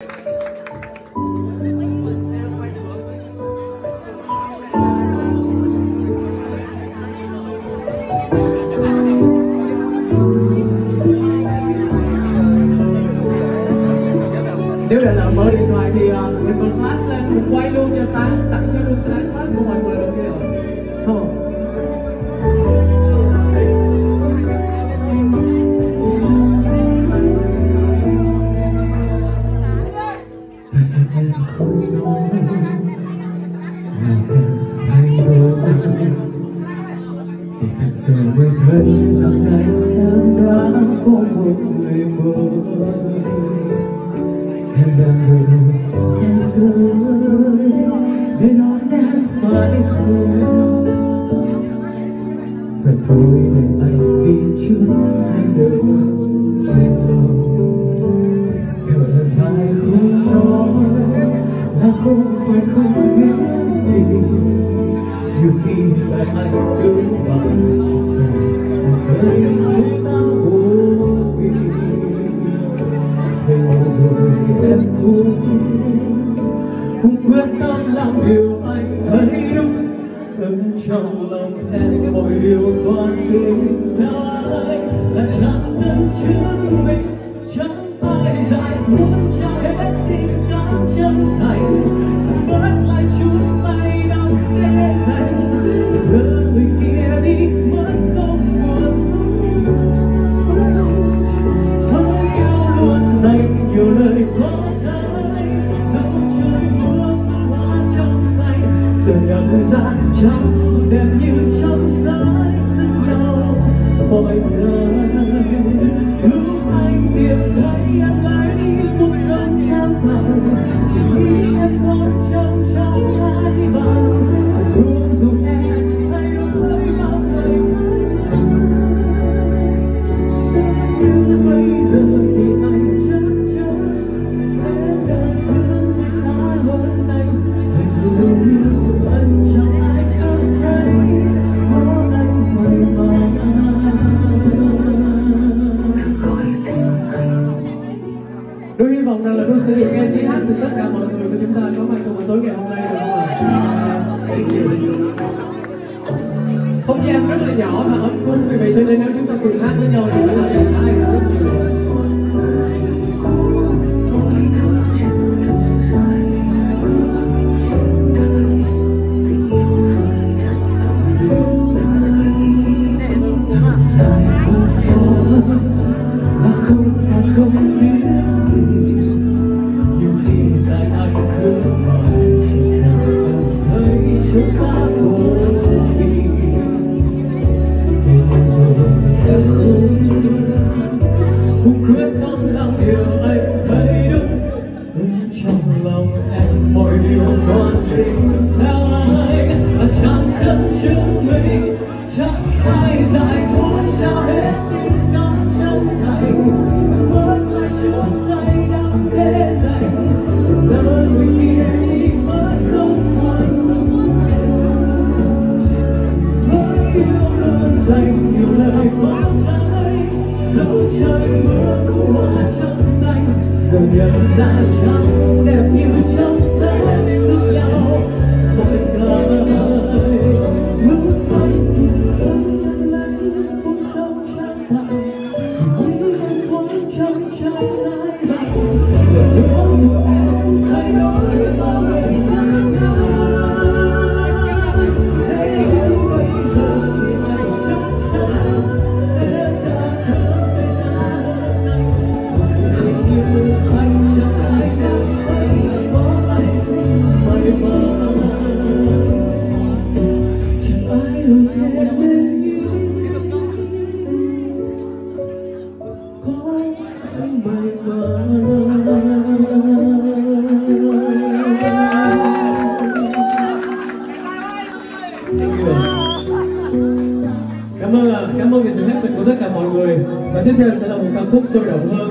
nếu là mở điện thoại thì ờ, mình bật flash lên mình quay luôn. Để thật mới thấy rằng anh em đã có một người mới em đang đợi em. Tới để đón em phải không và thôi để anh đi trước em đợi phiền lòng. Thở dài không nói là không phải không biết gì. Nhiều khi lại anh cứ bạn một đời chúng vì thế nhưng rồi em cũng quyết tâm làm điều anh thấy đúng ấm trong lòng em mọi điều toàn tình theo anh là chẳng thân chứng minh chẳng ai giải muốn cho hết tình cảm thời gian trong đẹp như trong sách xứng nhau. Mọi nơi, lúc anh tìm thấy anh lên tiếng hát từ tất cả mọi người của chúng ta có mặt trong buổi tối ngày hôm nay được không ạ? Không gian rất là nhỏ và ấm cúng vì vậy cho nên dành nhiều lời quảng đại dẫu trời mưa cũng hoa trong xanh. Giờ nhận ra chẳng đẹp như trong sáng. Giúp nhau bạn giờ Cảm ơn cảm ơn sự hết mình của tất cả mọi người. Và tiếp theo sẽ là một ca khúc sôi động hơn.